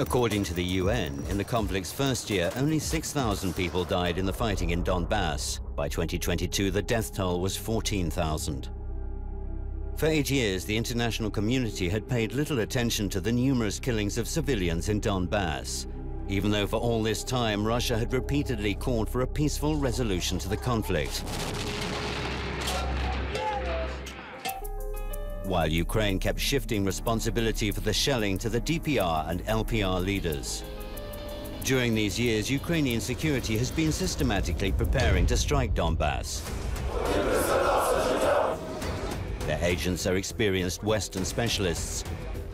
According to the UN, in the conflict's first year, only 6,000 people died in the fighting in Donbass. By 2022, the death toll was 14,000. For eight years, the international community had paid little attention to the numerous killings of civilians in Donbass, even though for all this time, Russia had repeatedly called for a peaceful resolution to the conflict. While Ukraine kept shifting responsibility for the shelling to the DPR and LPR leaders. During these years, Ukrainian security has been systematically preparing to strike Donbass. Their agents are experienced Western specialists.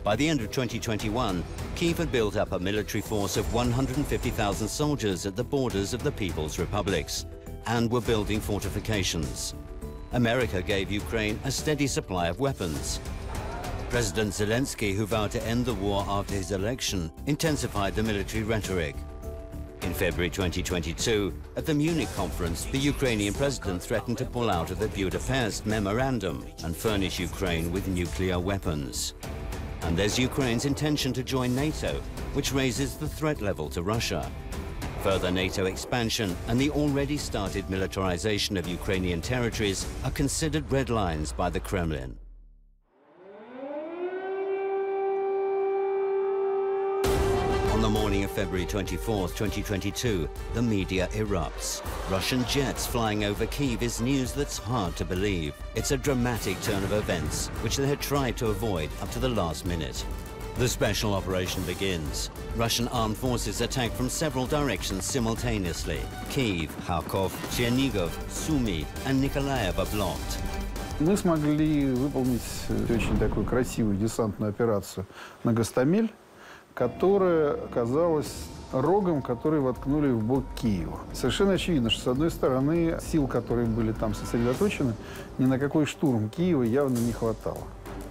By the end of 2021, Kiev had built up a military force of 150,000 soldiers at the borders of the People's Republics and were building fortifications. America gave Ukraine a steady supply of weapons. President Zelensky, who vowed to end the war after his election, intensified the military rhetoric. In February 2022, at the Munich conference, the Ukrainian president threatened to pull out of the Budapest memorandum and furnish Ukraine with nuclear weapons. And there's Ukraine's intention to join NATO, which raises the threat level to Russia. Further NATO expansion and the already started militarization of Ukrainian territories are considered red lines by the Kremlin. On the morning of February 24, 2022, the media erupts. Russian jets flying over Kiev is news that's hard to believe. It's a dramatic turn of events, which they had tried to avoid up to the last minute. The special operation begins. Russian armed forces attack from several directions simultaneously. Kiev, Kharkov, Chernigov, Sumy and Nikolaev are blocked. Мы смогли выполнить очень такую красивую десантную операцию на Гастамель, которая оказалась рогом, который воткнули в бок Киева. Совершенно очевидно, что, с одной стороны, сил, которые были там сосредоточены, ни на какой штурм Киева явно не хватало.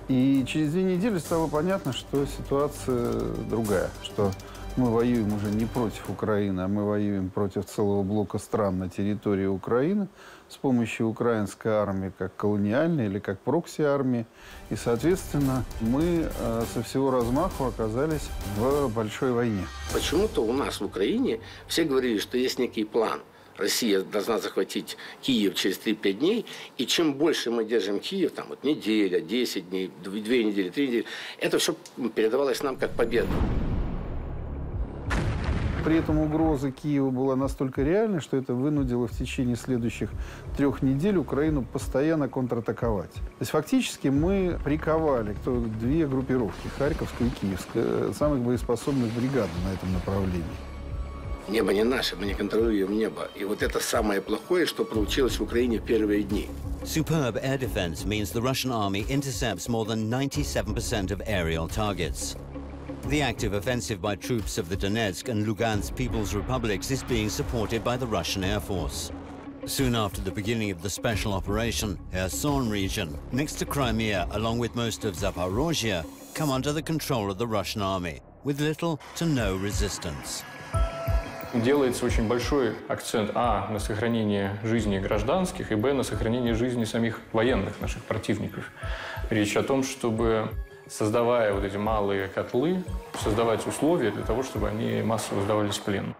И через две недели стало понятно, что ситуация другая, что мы воюем уже не против Украины, а мы воюем против целого блока стран на территории Украины с помощью украинской армии как колониальной или как прокси-армии. И, соответственно, мы э, со всего размаху оказались в большой войне. Почему-то у нас в Украине все говорили, что есть некий план – Россия должна захватить Киев через 3-5 дней, и чем больше мы держим Киев, там вот неделя, 10 дней, 2 недели, 3 недели, это все передавалось нам как победа. При этом угроза Киева была настолько реальной, что это вынудило в течение следующих трех недель Украину постоянно контратаковать. То есть фактически мы приковали две группировки, Харьковскую и Киевскую, самых боеспособных бригад на этом направлении. Небо не наше, мы не контролируем небо. И вот это самое плохое, что получилось в Украине в первые дни. Superb air defense means the Russian army intercepts more than 97% of aerial targets. The active offensive by troops of the Donetsk and Lugansk People's Republics is being supported by the Russian Air Force. Soon after the beginning of the special operation, Kherson region, next to Crimea, along with most of Zaporozhye, come under the control of the Russian army, with little to no resistance. Делается очень большой акцент, а, на сохранение жизни гражданских, и, б, на сохранение жизни самих военных наших противников. Речь о том, чтобы, создавая вот эти малые котлы, создавать условия для того, чтобы они массово сдавались в плен.